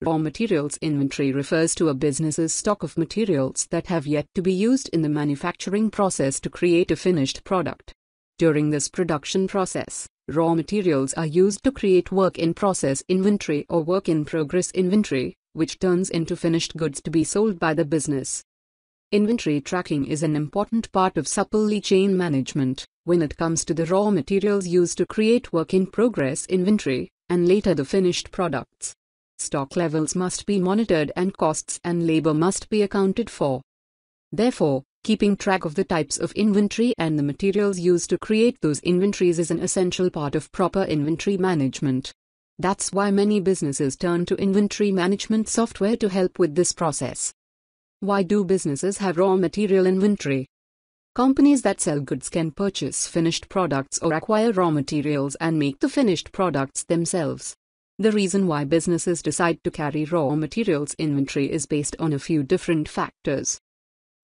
Raw materials inventory refers to a business's stock of materials that have yet to be used in the manufacturing process to create a finished product. During this production process, raw materials are used to create work in process inventory or work in progress inventory, which turns into finished goods to be sold by the business. Inventory tracking is an important part of supply chain management when it comes to the raw materials used to create work in progress inventory and later the finished products. Stock levels must be monitored and costs and labor must be accounted for. Therefore, keeping track of the types of inventory and the materials used to create those inventories is an essential part of proper inventory management. That's why many businesses turn to inventory management software to help with this process. Why do businesses have raw material inventory? Companies that sell goods can purchase finished products or acquire raw materials and make the finished products themselves. The reason why businesses decide to carry raw materials inventory is based on a few different factors.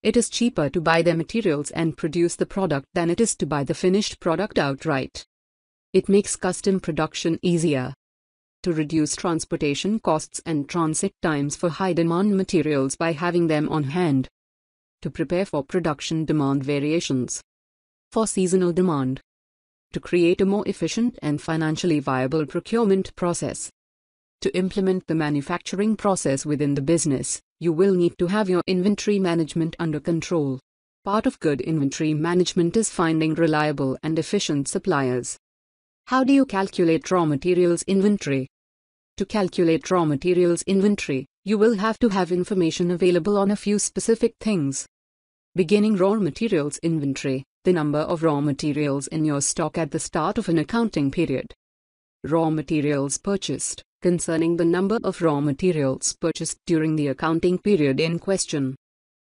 It is cheaper to buy the materials and produce the product than it is to buy the finished product outright. It makes custom production easier. To reduce transportation costs and transit times for high demand materials by having them on hand. To prepare for production demand variations. For seasonal demand to create a more efficient and financially viable procurement process. To implement the manufacturing process within the business, you will need to have your inventory management under control. Part of good inventory management is finding reliable and efficient suppliers. How do you calculate raw materials inventory? To calculate raw materials inventory, you will have to have information available on a few specific things. Beginning raw materials inventory the number of raw materials in your stock at the start of an accounting period. Raw materials purchased, concerning the number of raw materials purchased during the accounting period in question.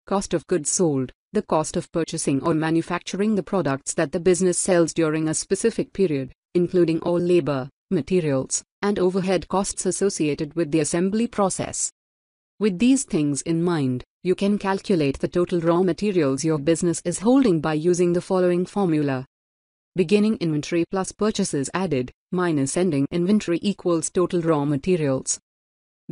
Cost of goods sold, the cost of purchasing or manufacturing the products that the business sells during a specific period, including all labor, materials, and overhead costs associated with the assembly process. With these things in mind, you can calculate the total raw materials your business is holding by using the following formula. Beginning inventory plus purchases added, minus ending inventory equals total raw materials.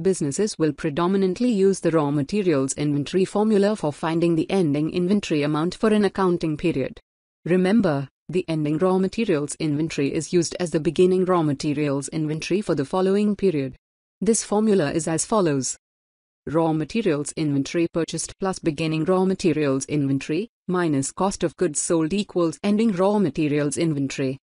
Businesses will predominantly use the raw materials inventory formula for finding the ending inventory amount for an accounting period. Remember, the ending raw materials inventory is used as the beginning raw materials inventory for the following period. This formula is as follows raw materials inventory purchased plus beginning raw materials inventory minus cost of goods sold equals ending raw materials inventory.